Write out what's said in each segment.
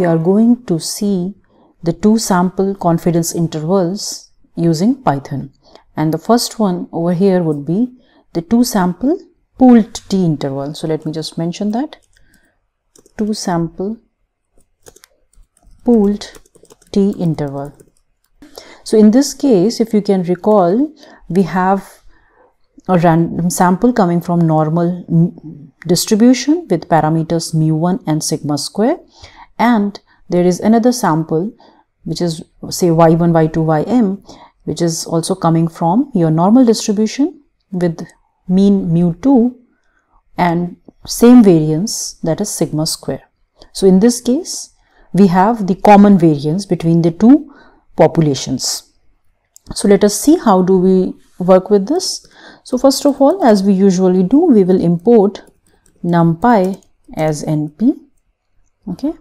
We are going to see the two sample confidence intervals using Python. And the first one over here would be the two sample pooled t interval. So let me just mention that two sample pooled t interval. So in this case, if you can recall, we have a random sample coming from normal distribution with parameters mu1 and sigma square and there is another sample which is say y1 y2 ym which is also coming from your normal distribution with mean mu2 and same variance that is sigma square. So in this case we have the common variance between the two populations. So let us see how do we work with this. So first of all as we usually do we will import numpy as np okay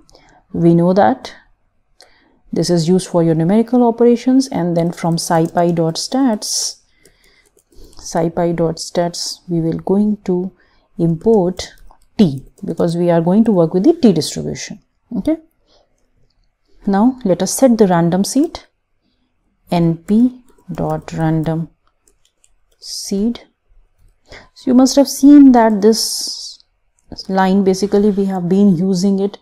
we know that. This is used for your numerical operations and then from scipy.stats scipy.stats we will going to import t because we are going to work with the t distribution. Okay? Now let us set the random seed np dot random seed. So you must have seen that this line basically we have been using it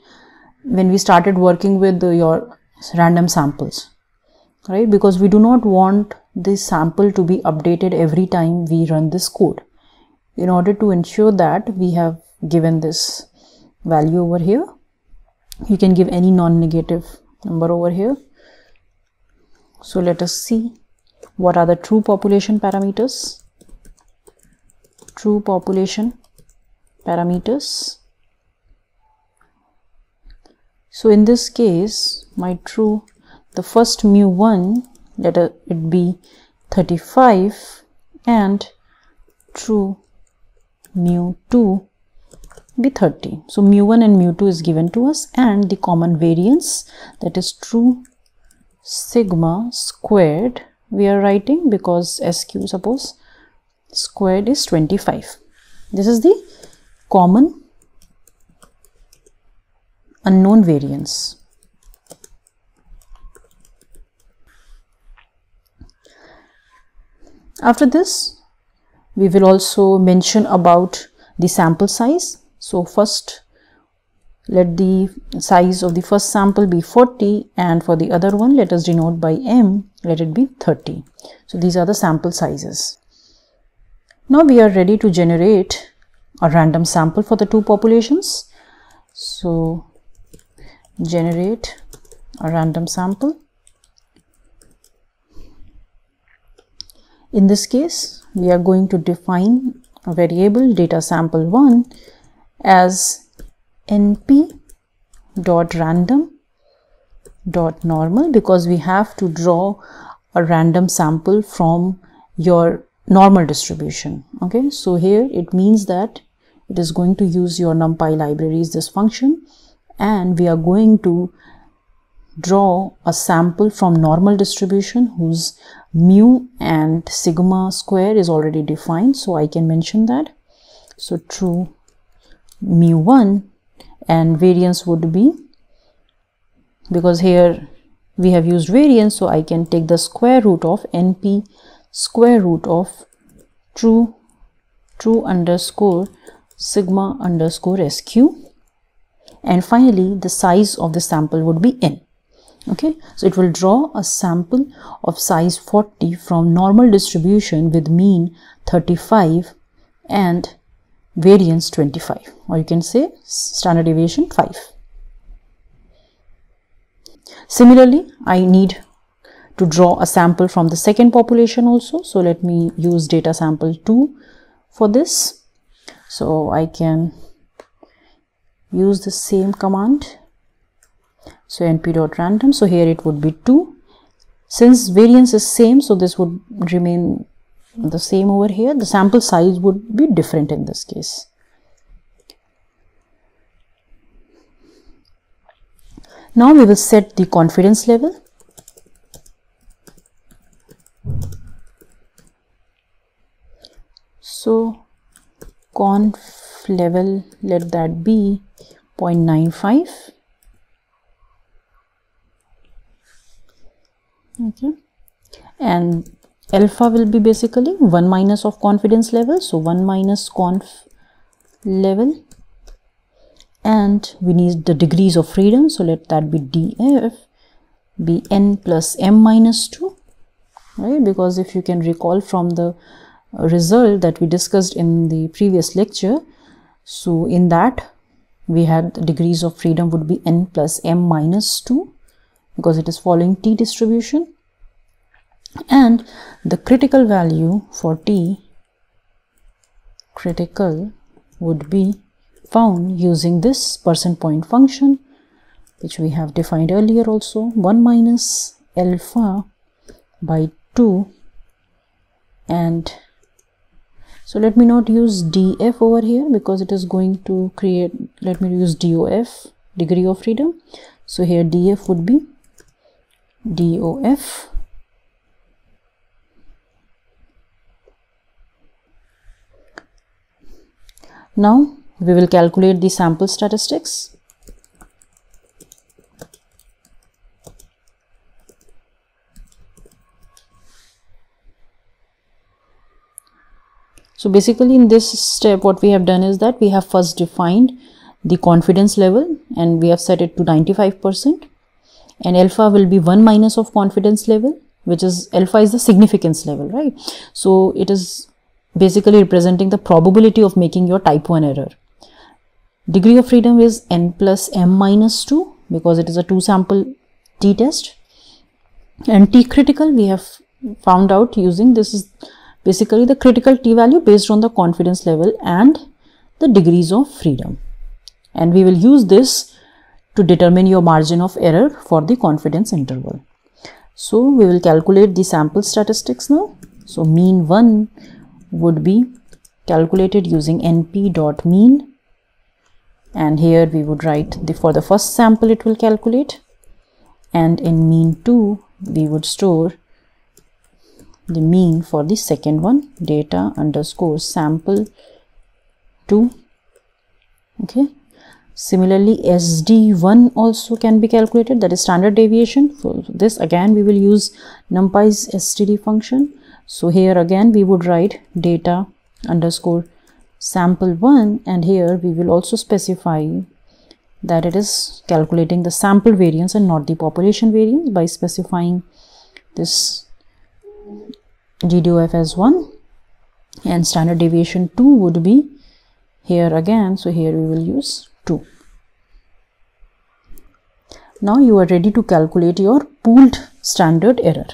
when we started working with your random samples right because we do not want this sample to be updated every time we run this code in order to ensure that we have given this value over here you can give any non-negative number over here so let us see what are the true population parameters? True population parameters. So in this case, my true, the first mu1, let it be 35 and true mu2 be 30. So mu1 and mu2 is given to us and the common variance that is true sigma squared we are writing because sq suppose squared is 25 this is the common unknown variance after this we will also mention about the sample size. So first let the size of the first sample be 40 and for the other one let us denote by m let it be 30 so these are the sample sizes. Now we are ready to generate a random sample for the two populations. So generate a random sample. In this case we are going to define a variable data sample 1 as np dot random dot normal because we have to draw a random sample from your normal distribution okay? So here it means that it is going to use your numpy libraries this function and we are going to draw a sample from normal distribution whose mu and sigma square is already defined so i can mention that. So true mu1 and variance would be because here we have used variance so I can take the square root of np square root of true true underscore sigma underscore sq and finally the size of the sample would be n okay so it will draw a sample of size 40 from normal distribution with mean 35 and variance 25 or you can say standard deviation 5. Similarly, I need to draw a sample from the second population also. So let me use data sample 2 for this. So I can use the same command. So np.random. So here it would be 2. Since variance is same, so this would remain the same over here the sample size would be different in this case now we will set the confidence level so conf level let that be 0.95 okay. And alpha will be basically 1 minus of confidence level so 1 minus conf level. And we need the degrees of freedom so let that be df be n plus m minus 2 right? Because if you can recall from the result that we discussed in the previous lecture so in that we had degrees of freedom would be n plus m minus 2 because it is following t distribution. And the critical value for t critical would be found using this percent point function which we have defined earlier also 1 minus alpha by 2 and so let me not use df over here because it is going to create let me use dof degree of freedom so here df would be dof Now we will calculate the sample statistics. So basically in this step what we have done is that we have first defined the confidence level and we have set it to 95% and alpha will be 1 minus of confidence level which is alpha is the significance level right? So it is basically representing the probability of making your type 1 error. Degree of freedom is n plus m minus 2 because it is a two sample t test. And t critical we have found out using this is basically the critical t value based on the confidence level and the degrees of freedom and we will use this to determine your margin of error for the confidence interval. So we will calculate the sample statistics now. So mean 1 would be calculated using np dot mean and here we would write the for the first sample it will calculate and in mean 2 we would store the mean for the second one data underscore sample 2 okay. Similarly sd1 also can be calculated. That is standard deviation. For this again we will use numpy's std function. So here again we would write data underscore sample 1 and here we will also specify that it is calculating the sample variance and not the population variance by specifying this DDOF as 1 and standard deviation 2 would be here again. So here we will use 2 now you are ready to calculate your pooled standard error.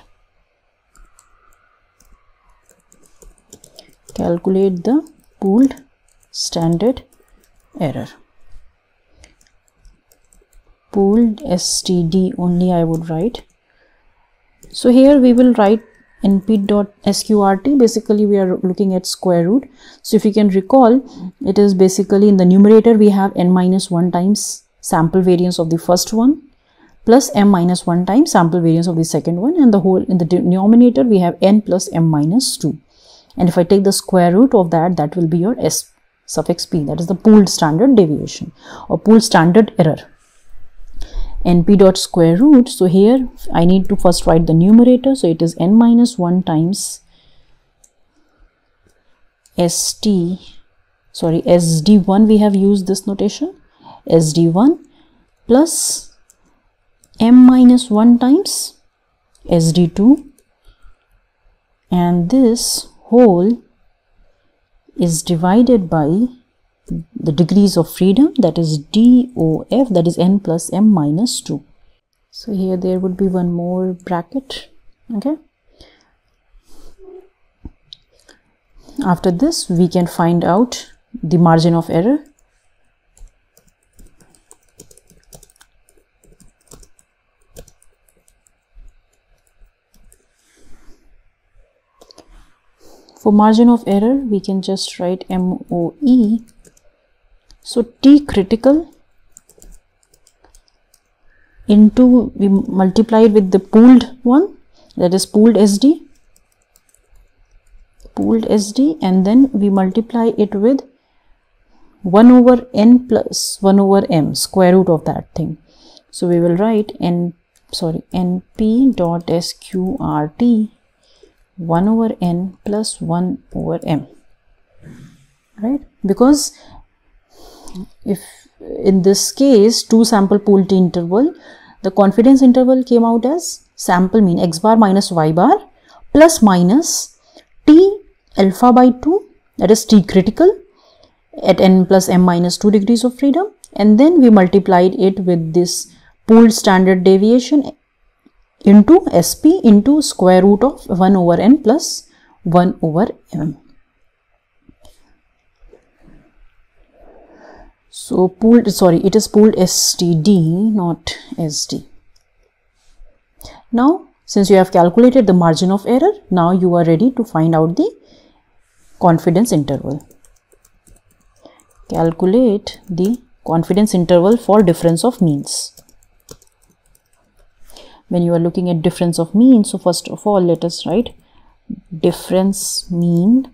Calculate the pooled standard error. Pooled std only i would write. So here we will write np.sqrt basically we are looking at square root. So if you can recall it is basically in the numerator we have n minus 1 times sample variance of the first one plus m minus 1 times sample variance of the second one and the whole in the denominator we have n plus m minus 2 and if I take the square root of that that will be your S suffix p. That is the pooled standard deviation or pooled standard error np dot square root. So here I need to first write the numerator. So it is n minus 1 times st sorry sd1 we have used this notation. Sd1 plus m minus 1 times sd2 and this whole is divided by the degrees of freedom that is DOF that is n plus m minus 2. So here there would be one more bracket okay. After this we can find out the margin of error For margin of error, we can just write MOE. So T critical into we multiply it with the pooled one that is pooled SD pooled SD and then we multiply it with 1 over n plus 1 over m square root of that thing. So we will write n sorry np dot sqrt 1 over n plus 1 over m. Right? Because if in this case two sample pool t interval the confidence interval came out as sample mean x bar minus y bar plus minus t alpha by 2 that is t critical at n plus m minus 2 degrees of freedom and then we multiplied it with this pooled standard deviation into SP into square root of 1 over n plus 1 over m. So pooled, sorry, it is pooled STD, not SD. Now, since you have calculated the margin of error, now you are ready to find out the confidence interval. Calculate the confidence interval for difference of means when you are looking at difference of mean so first of all let us write difference mean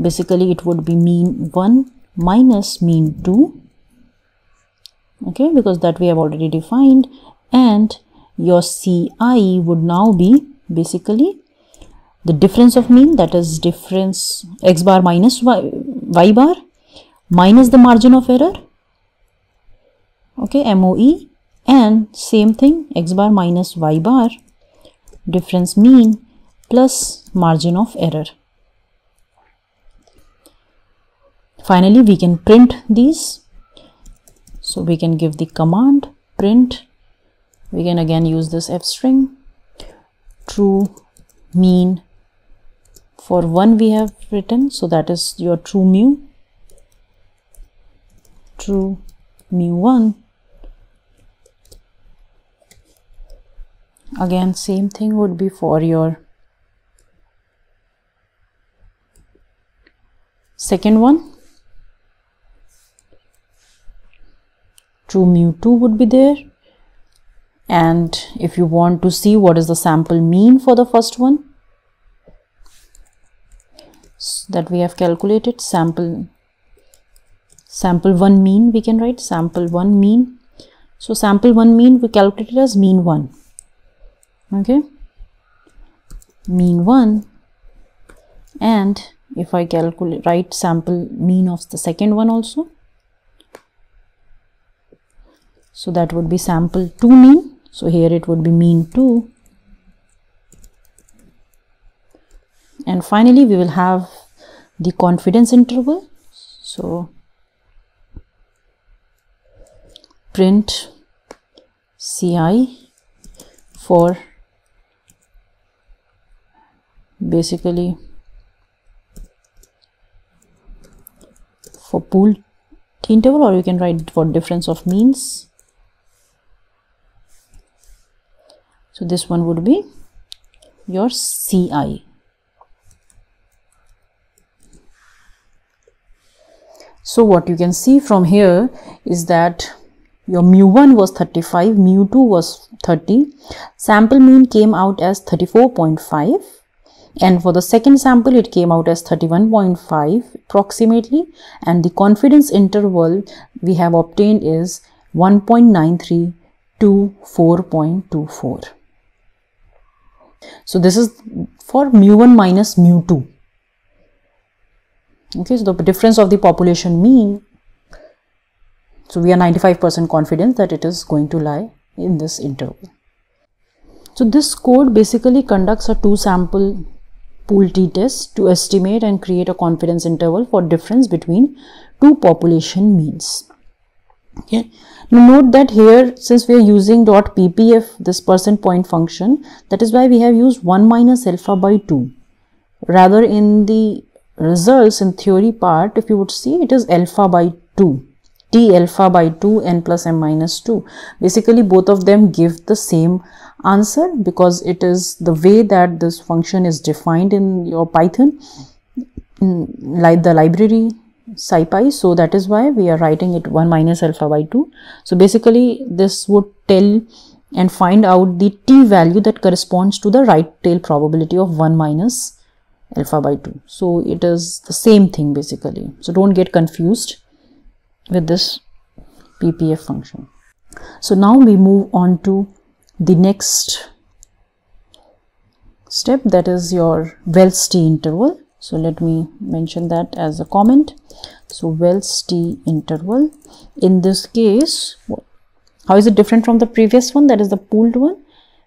basically it would be mean 1 minus mean 2 okay because that we have already defined and your CI would now be basically the difference of mean that is difference x bar minus y, y bar minus the margin of error okay MOE and same thing x bar minus y bar difference mean plus margin of error. Finally, we can print these. So we can give the command print. We can again use this f string. True mean. For 1 we have written so that is your true mu. True mu 1 again same thing would be for your second one true mu 2 would be there. And if you want to see what is the sample mean for the first one that we have calculated sample sample 1 mean we can write sample 1 mean. So sample 1 mean we calculated as mean 1 okay? Mean 1 and if I calculate write sample mean of the second one also so that would be sample 2 mean. So here it would be mean 2 and finally we will have the confidence interval. So print ci for basically for pool interval or you can write for difference of means so this one would be your CI so what you can see from here is that your mu1 was 35 mu2 was 30 sample mean came out as 34.5 and for the second sample it came out as 31.5 approximately. And the confidence interval we have obtained is 1.93 to 4.24 so this is for mu1 minus mu2 okay so the difference of the population mean so we are 95% confident that it is going to lie in this interval so this code basically conducts a two sample pool t-test to estimate and create a confidence interval for difference between two population means. Okay. Now note that here since we are using dot ppf this percent point function that is why we have used 1 minus alpha by 2. Rather in the results in theory part if you would see it is alpha by 2 t alpha by 2 n plus m minus 2 basically both of them give the same answer because it is the way that this function is defined in your Python like the library scipy so that is why we are writing it 1 minus alpha by 2 so basically this would tell and find out the t value that corresponds to the right tail probability of 1 minus alpha by 2 so it is the same thing basically. So don't get confused with this ppf function. So now we move on to the next step that is your Welch's T interval. So let me mention that as a comment. So Welch's T interval. In this case, how is it different from the previous one that is the pooled one?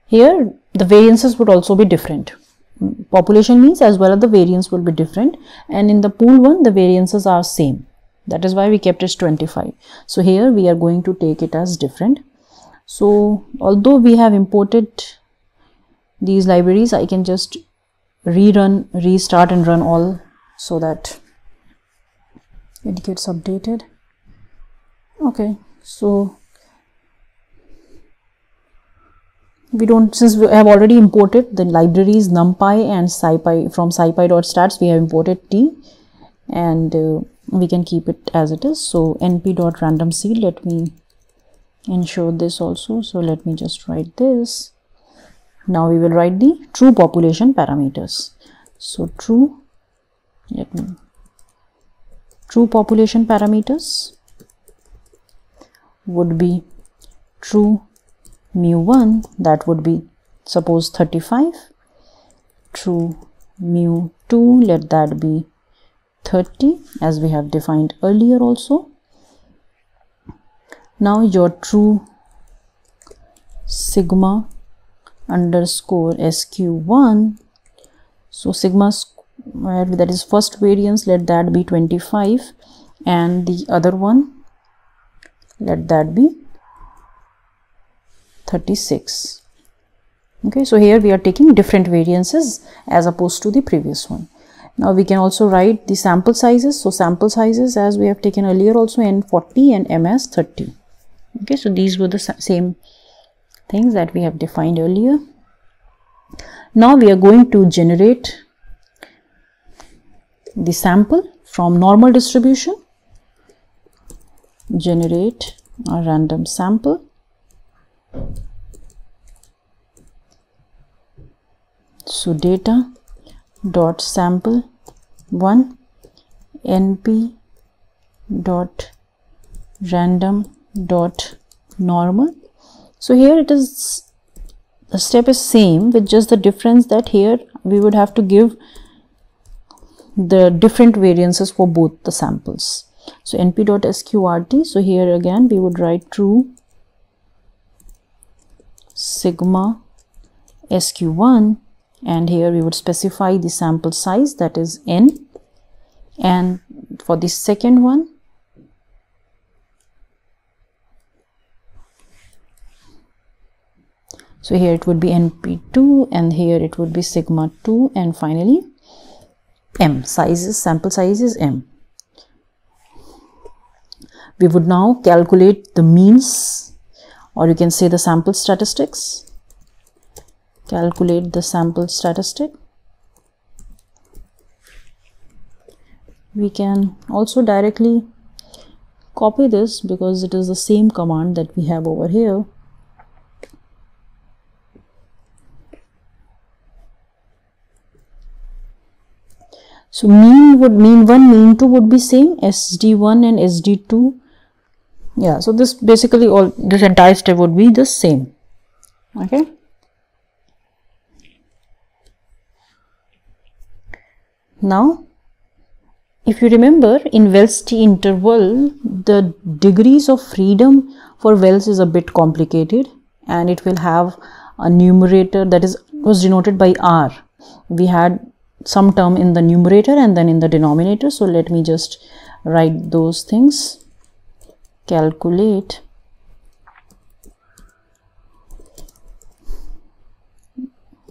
Here the variances would also be different. Mm, population means as well as the variance will be different and in the pool one the variances are same. That is why we kept it 25. So here we are going to take it as different. So although we have imported these libraries I can just rerun restart and run all so that it gets updated. Okay so we don't since we have already imported the libraries numpy and scipy from scipy.stats we have imported t and uh, we can keep it as it is. So np.randomseed let me ensure this also. So let me just write this now we will write the true population parameters. So true let me true population parameters would be true mu1 that would be suppose 35 true mu2 let that be 30 as we have defined earlier also. Now your true sigma underscore sq1 so sigma square that is first variance let that be 25 and the other one let that be 36 okay so here we are taking different variances as opposed to the previous one. Now we can also write the sample sizes. So sample sizes as we have taken earlier also n 40 and ms 30 okay so these were the same things that we have defined earlier. Now we are going to generate the sample from normal distribution, generate a random sample. So data dot sample 1 np dot random dot normal so here it is the step is same with just the difference that here we would have to give the different variances for both the samples. So np.sqrt so here again we would write true sigma sq1 and here we would specify the sample size that is n and for the second one So here it would be NP2 and here it would be sigma 2 and finally M sizes sample size is M. We would now calculate the means or you can say the sample statistics. Calculate the sample statistic. We can also directly copy this because it is the same command that we have over here So mean would mean 1, mean 2 would be same, SD1 and SD2. Yeah, so this basically all this entire step would be the same. Okay. Now, if you remember in Welch's T interval, the degrees of freedom for Welch's is a bit complicated and it will have a numerator that is was denoted by R. We had some term in the numerator and then in the denominator. So let me just write those things. Calculate.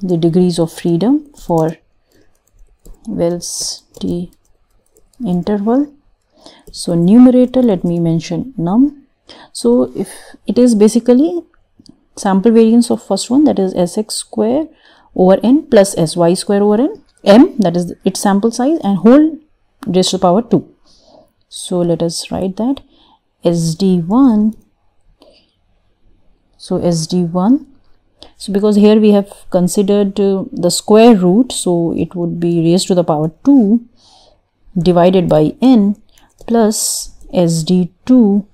The degrees of freedom for Welch's T interval. So numerator let me mention num. So if it is basically sample variance of first one that is sx square over n plus sy square over n m that is its sample size and whole raised to the power 2 so let us write that. Sd1 so sd1 so because here we have considered uh, the square root so it would be raised to the power 2 divided by n plus sd2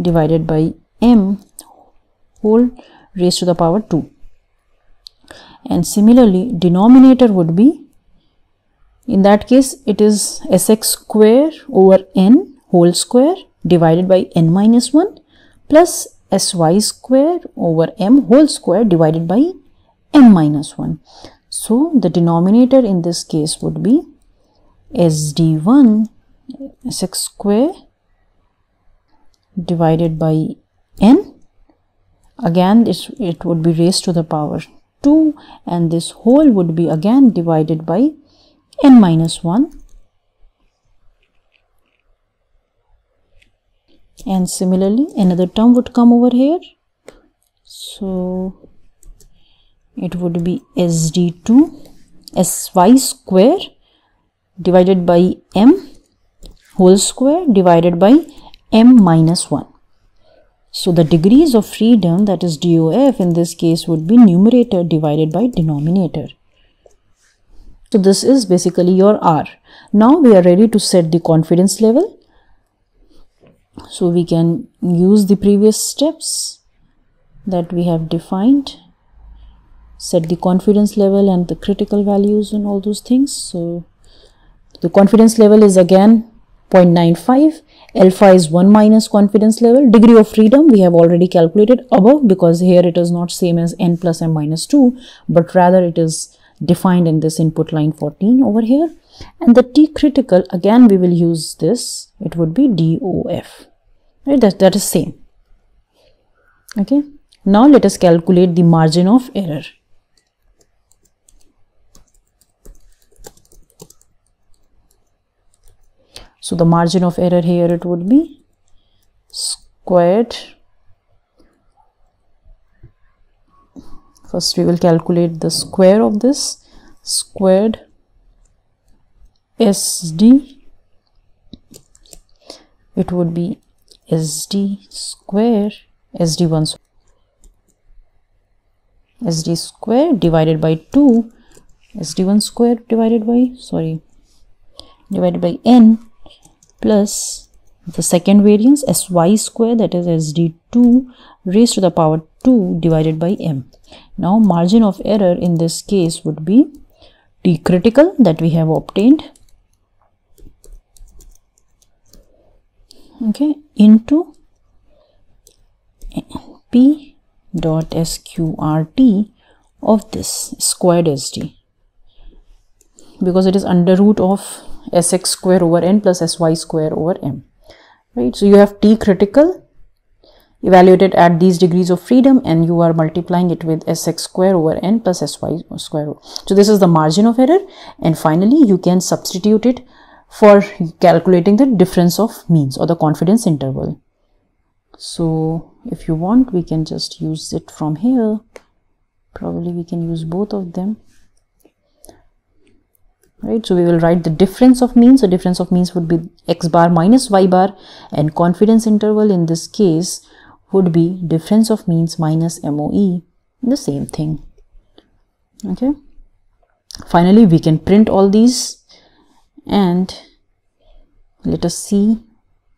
divided by m whole raised to the power 2 and similarly denominator would be in that case it is sx square over n whole square divided by n minus 1 plus sy square over m whole square divided by m minus 1. So the denominator in this case would be sd1 sx square divided by n again this it would be raised to the power 2 and this whole would be again divided by n minus 1 and similarly another term would come over here. So it would be sd2 sy square divided by m whole square divided by m minus 1 so the degrees of freedom that is DOF in this case would be numerator divided by denominator. So this is basically your R. Now we are ready to set the confidence level. So we can use the previous steps that we have defined. Set the confidence level and the critical values and all those things. So the confidence level is again 0.95 alpha is 1 minus confidence level. Degree of freedom we have already calculated above because here it is not same as n plus m minus 2 but rather it is defined in this input line 14 over here. And the t critical again we will use this. It would be dof right? That, that is same. Okay? Now let us calculate the margin of error So the margin of error here it would be squared. First we will calculate the square of this squared SD it would be SD square SD1 SD square divided by 2 SD1 square divided by sorry divided by n plus the second variance sy square that is sd2 raised to the power 2 divided by m. Now margin of error in this case would be t critical that we have obtained okay into p dot sqrt of this squared sd because it is under root of sx square over n plus sy square over m. Right? So you have t critical evaluated at these degrees of freedom and you are multiplying it with sx square over n plus sy square. So this is the margin of error and finally you can substitute it for calculating the difference of means or the confidence interval. So if you want we can just use it from here. Probably we can use both of them right so we will write the difference of means. So difference of means would be x bar minus y bar and confidence interval in this case would be difference of means minus moe the same thing. Okay. Finally we can print all these and let us see.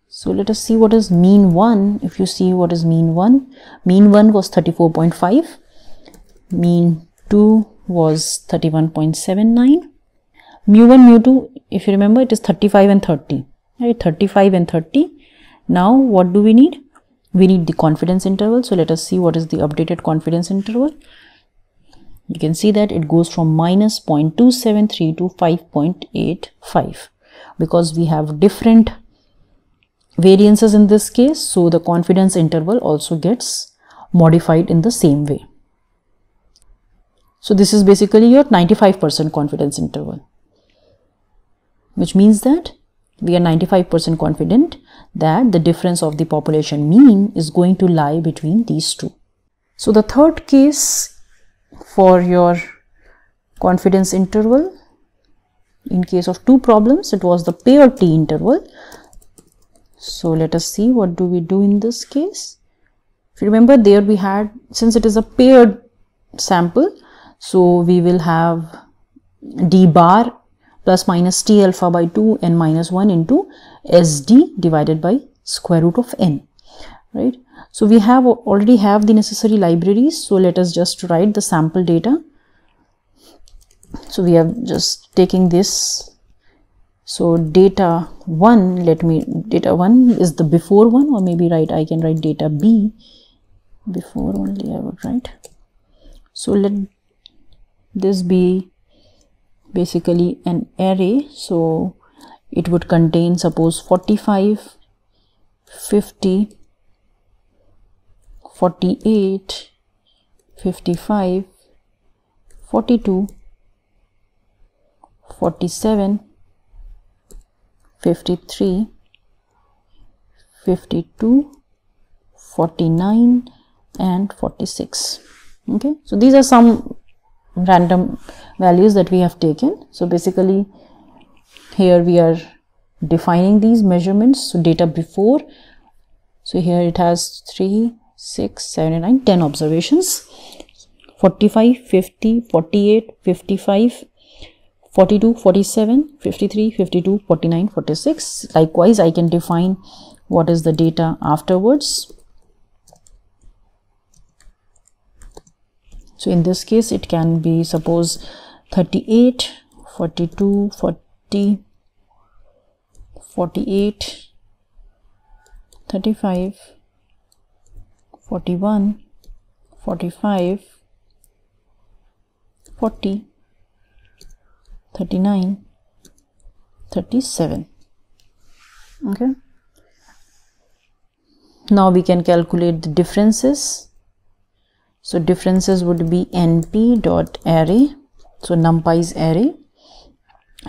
So let us see what is mean 1 if you see what is mean 1 mean 1 was 34.5 mean 2 was 31.79 mu1 mu2 if you remember it is 35 and 30 right? 35 and 30 now what do we need? We need the confidence interval. So let us see what is the updated confidence interval. You can see that it goes from minus 0.273 to 5.85 because we have different variances in this case so the confidence interval also gets modified in the same way. So this is basically your 95% confidence interval which means that we are 95% confident that the difference of the population mean is going to lie between these two. So the third case for your confidence interval in case of two problems it was the pair t interval. So let us see what do we do in this case. If you remember there we had since it is a paired sample so we will have d bar plus minus t alpha by 2 n minus 1 into sd divided by square root of n right? So we have already have the necessary libraries. So let us just write the sample data. So we are just taking this. So data 1 let me data 1 is the before one or maybe right i can write data b before only i would write. So let this be basically an array. So it would contain suppose 45 50 48 55 42 47 53 52 49 and 46 okay? So these are some random values that we have taken. So basically here we are defining these measurements. So data before. So here it has 3 6 7 9 10 observations. 45 50 48 55 42 47 53 52 49 46 likewise i can define what is the data afterwards so in this case it can be suppose 38 42 40 48 35 41 45 40 39 37 okay. Now we can calculate the differences so differences would be np dot array. So numpy's array.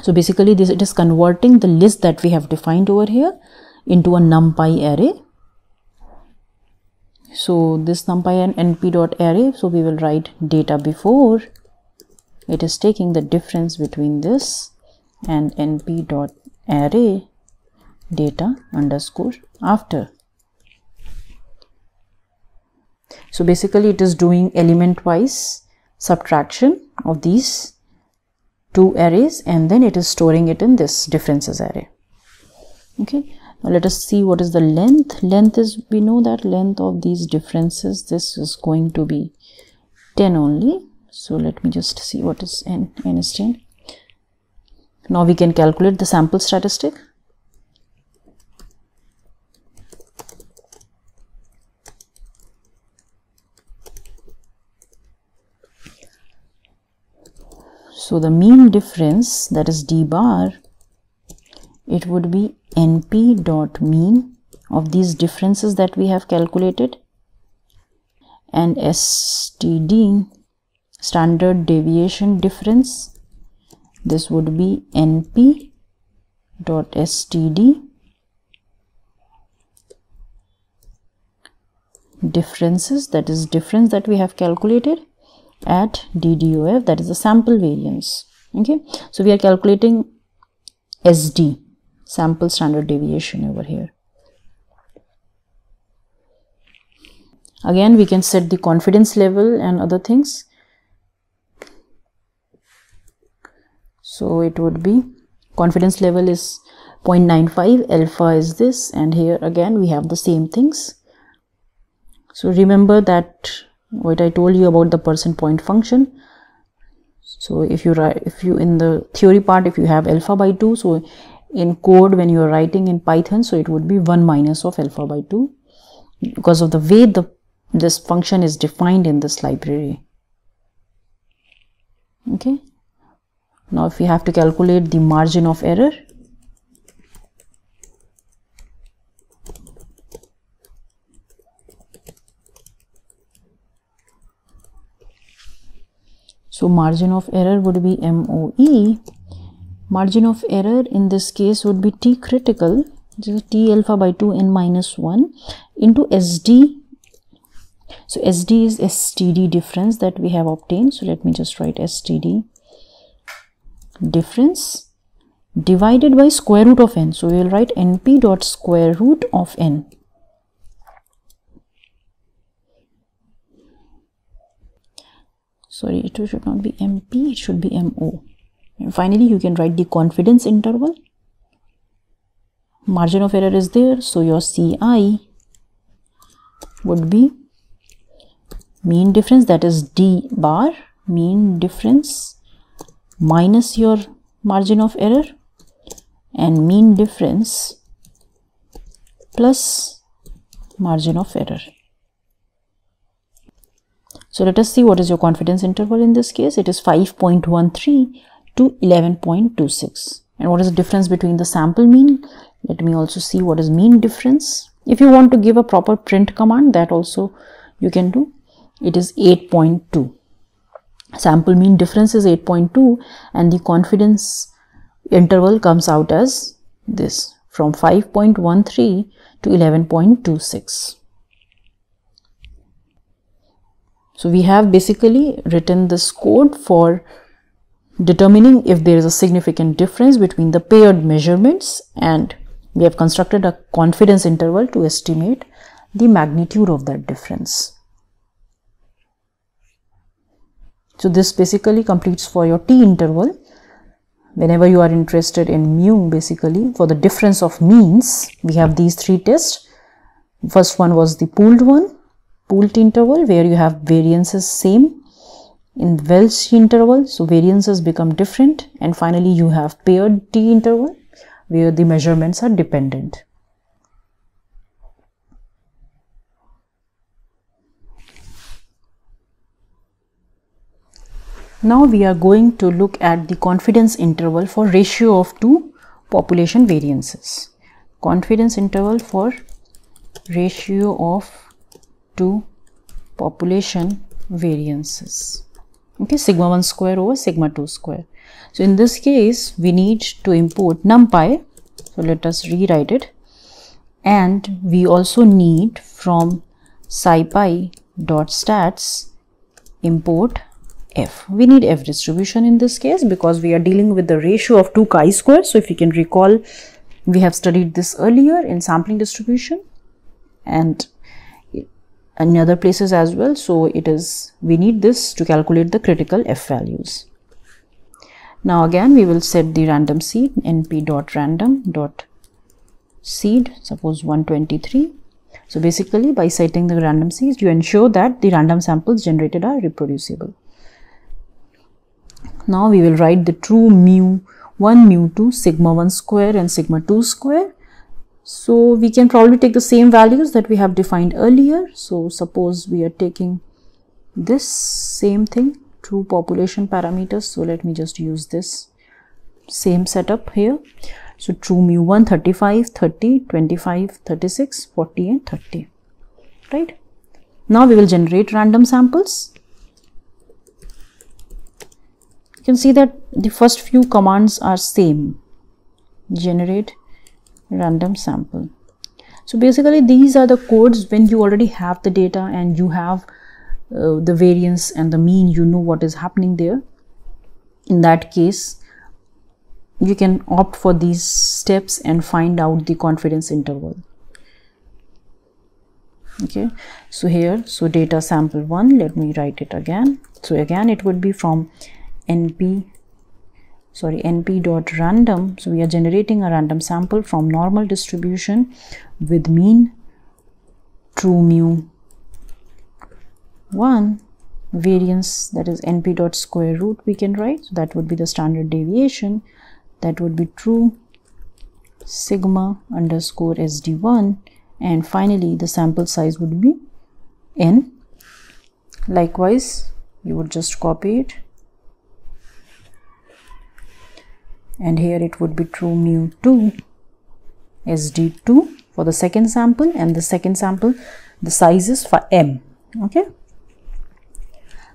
So basically this it is converting the list that we have defined over here into a numpy array. So this numpy and np dot array so we will write data before. It is taking the difference between this and np dot array data underscore after so basically it is doing element wise subtraction of these two arrays and then it is storing it in this differences array. Okay. Now let us see what is the length. Length is we know that length of these differences this is going to be 10 only. So let me just see what is n n is 10 now we can calculate the sample statistic So the mean difference that is d bar, it would be np dot mean of these differences that we have calculated and std standard deviation difference. This would be np dot std differences that is difference that we have calculated at DDOF that is the sample variance. Okay? So we are calculating SD sample standard deviation over here. Again we can set the confidence level and other things. So it would be confidence level is 0.95 alpha is this and here again we have the same things. So remember that what I told you about the percent point function. So if you write if you in the theory part if you have alpha by 2 so in code when you are writing in python so it would be 1 minus of alpha by 2 because of the way the this function is defined in this library. Okay? Now if we have to calculate the margin of error So margin of error would be MOE. Margin of error in this case would be T critical, T alpha by 2 n minus 1 into SD. So SD is STD difference that we have obtained. So let me just write STD difference divided by square root of n. So we will write np dot square root of n. sorry it should not be mp it should be mo and finally you can write the confidence interval margin of error is there so your ci would be mean difference that is d bar mean difference minus your margin of error and mean difference plus margin of error. So let us see what is your confidence interval in this case. It is 5.13 to 11.26. And what is the difference between the sample mean? Let me also see what is mean difference. If you want to give a proper print command that also you can do. It is 8.2. Sample mean difference is 8.2 and the confidence interval comes out as this from 5.13 to 11.26. So we have basically written this code for determining if there is a significant difference between the paired measurements and we have constructed a confidence interval to estimate the magnitude of that difference. So this basically completes for your t interval. Whenever you are interested in mu basically for the difference of means, we have these three tests. First one was the pooled one, pooled interval where you have variances same in Welch interval. So variances become different and finally you have paired t interval where the measurements are dependent. Now we are going to look at the confidence interval for ratio of two population variances. Confidence interval for ratio of two population variances. Okay, sigma 1 square over sigma 2 square. So in this case, we need to import numpy. So let us rewrite it. And we also need from scipy dot stats import f. We need f distribution in this case because we are dealing with the ratio of two chi-squares. So if you can recall, we have studied this earlier in sampling distribution and in other places as well. So it is, we need this to calculate the critical f values. Now again, we will set the random seed np dot random dot seed, suppose 123. So basically by setting the random seeds, you ensure that the random samples generated are reproducible. Now we will write the true mu 1 mu 2 sigma 1 square and sigma 2 square. So we can probably take the same values that we have defined earlier. So suppose we are taking this same thing true population parameters. So let me just use this same setup here. So true mu 1 35 30 25 36 40 and 30 right. Now we will generate random samples you can see that the first few commands are same generate random sample. So basically these are the codes when you already have the data and you have uh, the variance and the mean you know what is happening there. In that case you can opt for these steps and find out the confidence interval. Okay so here so data sample one let me write it again. So again it would be from np sorry np dot random. So we are generating a random sample from normal distribution with mean true mu 1 variance that is np dot square root we can write. So that would be the standard deviation. That would be true sigma underscore sd1 and finally the sample size would be n. Likewise you would just copy it and here it would be true mu 2 sd2 for the second sample and the second sample the size is for m okay?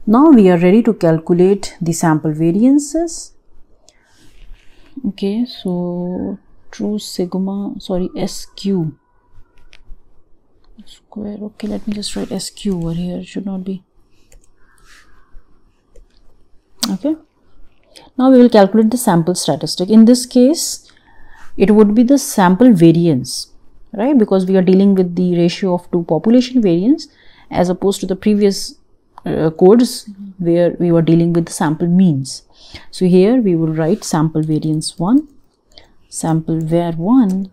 Now we are ready to calculate the sample variances. Okay so true sigma sorry sq square okay let me just write sq over here. It should not be okay now we will calculate the sample statistic. In this case, it would be the sample variance, right? Because we are dealing with the ratio of two population variance as opposed to the previous uh, codes where we were dealing with the sample means. So here we will write sample variance 1, sample var 1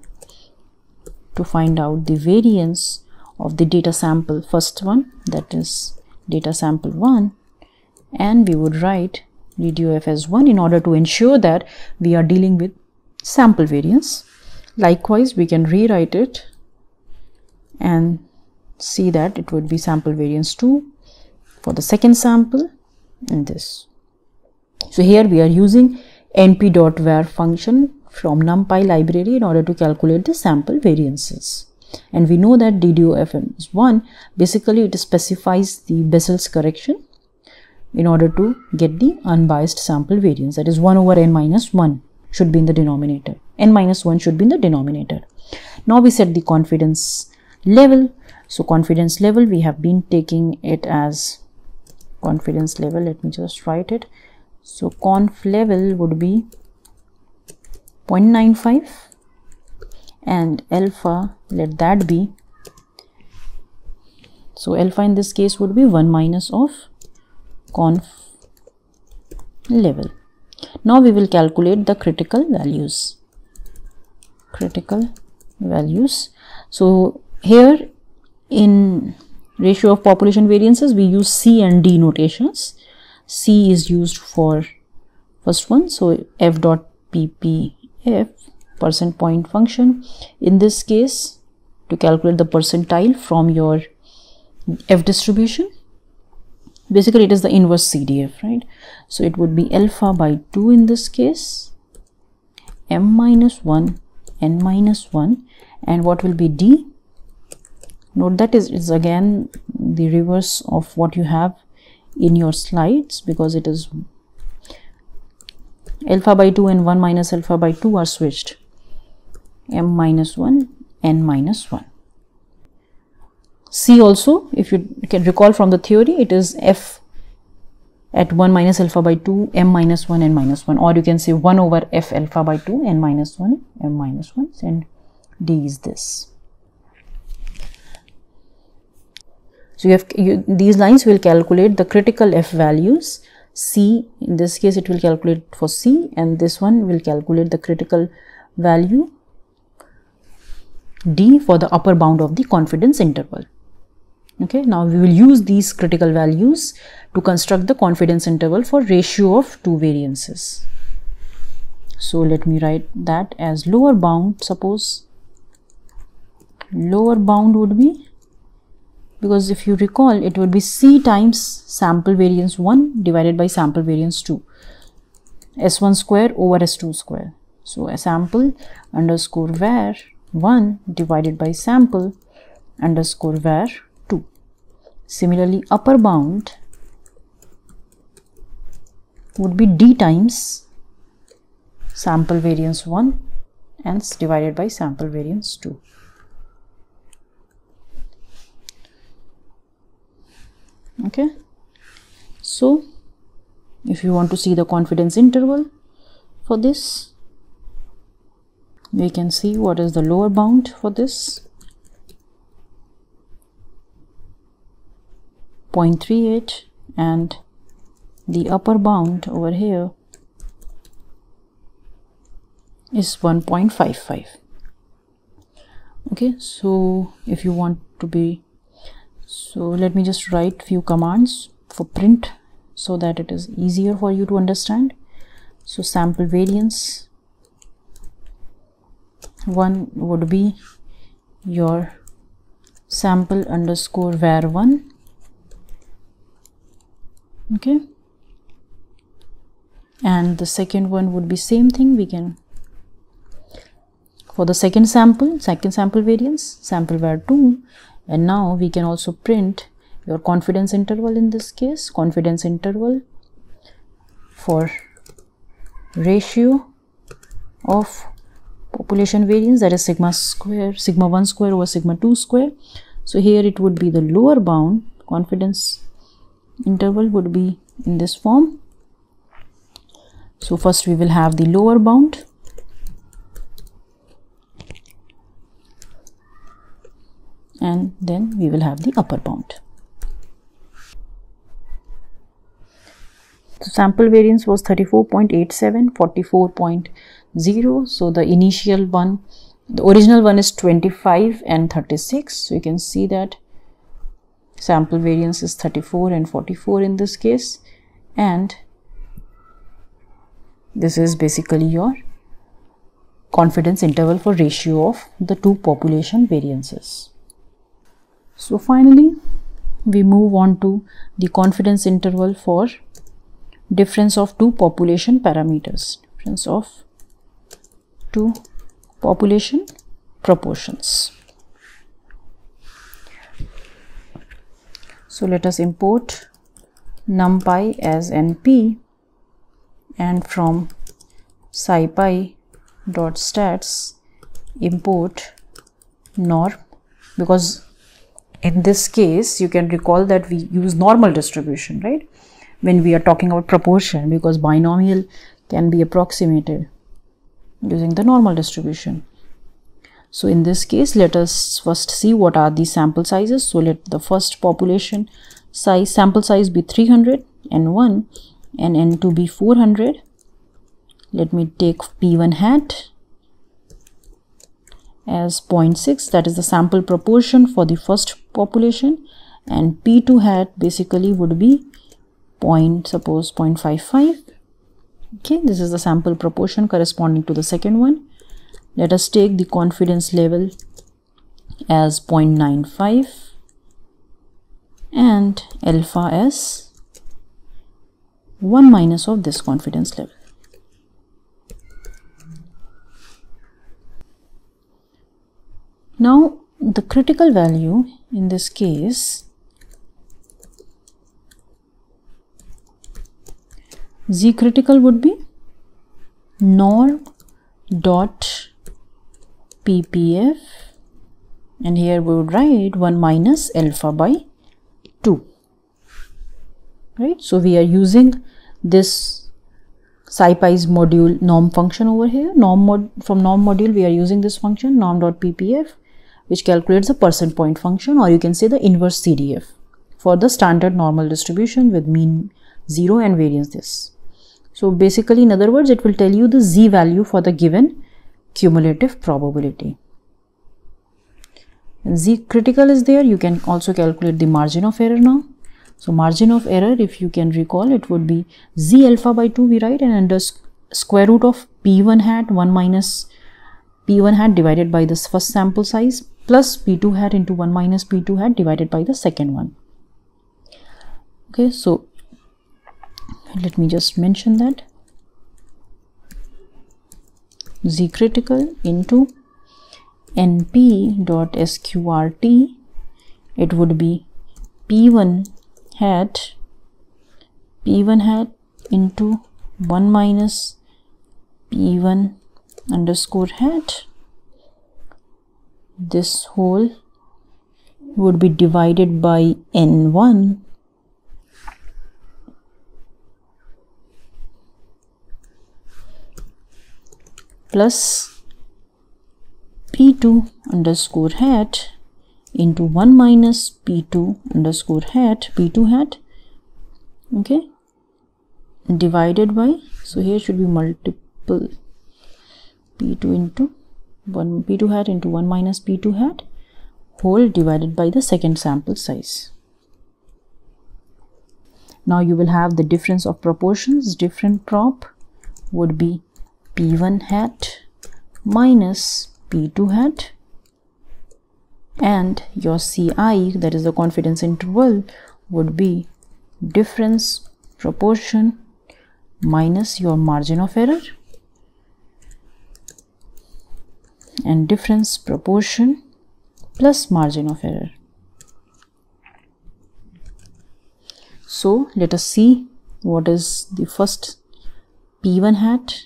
to find out the variance of the data sample first one that is data sample 1 and we would write DDOF as 1 in order to ensure that we are dealing with sample variance. Likewise, we can rewrite it and see that it would be sample variance 2 for the second sample in this. So here we are using np.var function from numpy library in order to calculate the sample variances. And we know that DDOFM is 1. Basically, it specifies the Bessel's correction in order to get the unbiased sample variance. That is 1 over n minus 1 should be in the denominator. n minus 1 should be in the denominator. Now we set the confidence level. So confidence level, we have been taking it as confidence level. Let me just write it. So conf level would be 0.95 and alpha let that be so alpha in this case would be 1 minus of conf level. Now we will calculate the critical values. Critical values. So here in ratio of population variances we use c and d notations. C is used for first one so f dot ppf percent point function. In this case to calculate the percentile from your f distribution basically it is the inverse CDF right? So it would be alpha by 2 in this case m minus 1 n minus 1 and what will be d? Note that is, is again the reverse of what you have in your slides because it is alpha by 2 and 1 minus alpha by 2 are switched. M minus 1 n minus 1 c also if you can recall from the theory it is f at 1 minus alpha by 2 m minus 1 n minus 1 or you can say 1 over f alpha by 2 n minus 1 m minus 1 and d is this. So you have you, these lines will calculate the critical f values. C in this case it will calculate for c. And this one will calculate the critical value d for the upper bound of the confidence interval okay now we will use these critical values to construct the confidence interval for ratio of two variances so let me write that as lower bound suppose lower bound would be because if you recall it would be c times sample variance 1 divided by sample variance 2 s1 square over s2 square so a sample underscore var 1 divided by sample underscore var 2. Similarly, upper bound would be d times sample variance 1 and divided by sample variance 2. Okay. So, if you want to see the confidence interval for this, we can see what is the lower bound for this 0.38 and the upper bound over here is 1.55 okay so if you want to be so let me just write few commands for print so that it is easier for you to understand. So sample variance one would be your sample underscore var1 okay. And the second one would be same thing we can for the second sample second sample variance sample var2 and now we can also print your confidence interval in this case confidence interval for ratio of population variance that is sigma square sigma 1 square over sigma 2 square. So here it would be the lower bound confidence interval would be in this form. So first we will have the lower bound. And then we will have the upper bound. So sample variance was 34.87 44. so the initial one the original one is 25 and 36 so you can see that sample variance is 34 and 44 in this case and this is basically your confidence interval for ratio of the two population variances. So finally, we move on to the confidence interval for difference of two population parameters, difference of two population proportions. So let us import numpy as np and from scipy dot stats import norm because in this case you can recall that we use normal distribution right? When we are talking about proportion because binomial can be approximated using the normal distribution so in this case let us first see what are the sample sizes. So let the first population size sample size be 300 and 1 and n2 be 400 let me take p1 hat as 0.6 that is the sample proportion for the first population. And p2 hat basically would be point suppose 0.55 okay this is the sample proportion corresponding to the second one let us take the confidence level as 0.95 and alpha as 1 minus of this confidence level. Now the critical value in this case z critical would be norm dot ppf and here we would write 1 minus alpha by 2 right? So we are using this scipy's module norm function over here. Norm mod from norm module we are using this function norm dot ppf which calculates the percent point function or you can say the inverse CDF for the standard normal distribution with mean 0 and variance this. So basically in other words it will tell you the z value for the given cumulative probability. z critical is there you can also calculate the margin of error now. So margin of error if you can recall it would be z alpha by 2 we write and under square root of p1 hat 1 minus p1 hat divided by this first sample size plus p2 hat into 1 minus p2 hat divided by the second one okay so let me just mention that z critical into np dot sqrt it would be p1 hat p1 hat into 1 minus p1 underscore hat. This whole would be divided by n1 plus p2 underscore hat into 1 minus p2 underscore hat p2 hat okay divided by so here should be multiple p2 into 1 p2 hat into 1 minus p2 hat whole divided by the second sample size. Now you will have the difference of proportions different prop would be p1 hat minus p2 hat and your CI that is the confidence interval would be difference proportion minus your margin of error and difference proportion plus margin of error. So let us see what is the first P1 hat.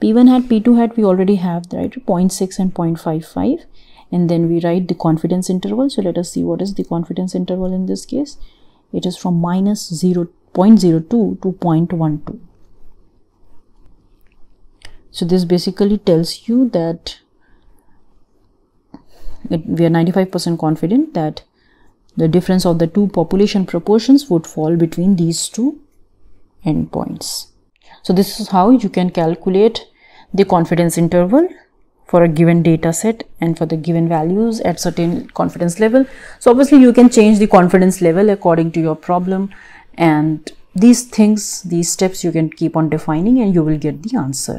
P1 hat, P2 hat we already have right 0.6 and 0.55 and then we write the confidence interval. So let us see what is the confidence interval in this case. It is from minus 0, 0.02 to 0.12 so this basically tells you that it, we are 95% confident that the difference of the two population proportions would fall between these two endpoints. So this is how you can calculate the confidence interval for a given data set and for the given values at certain confidence level. So obviously you can change the confidence level according to your problem and these things, these steps you can keep on defining and you will get the answer.